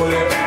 поле